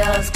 girls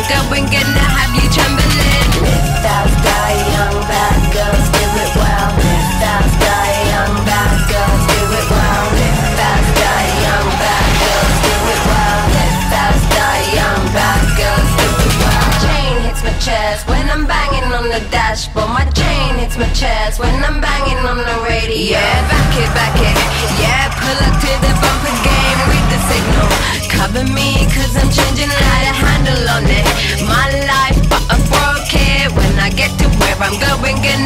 I'm going, gonna have you trembling. Live fast, die young, bad girls do it well. Live fast, die young, bad girls do it well. Live fast, die young, bad girls do it well. Live fast, die young, bad girls do it well. My chain hits my chest when I'm banging on the dashboard. My chain hits my chest when I'm banging on the radio. Yeah, back it, back it. Yeah, pull up to the bumper game. Read the signal. Cover me, cause I'm changing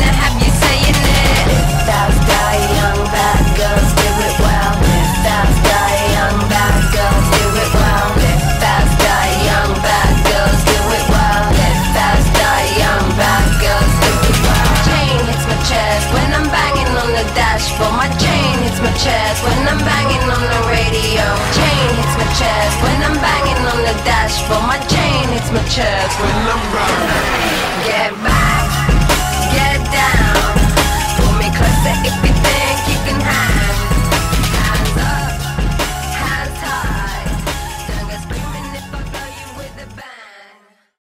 dashboard. My chain hits my chest when I'm banging on the dash, for my chain, it's my chest. When I'm bagging on the radio. Chain hits my chest when I'm banging on the dashboard. My chain hits my chest when I'm riding. Get back.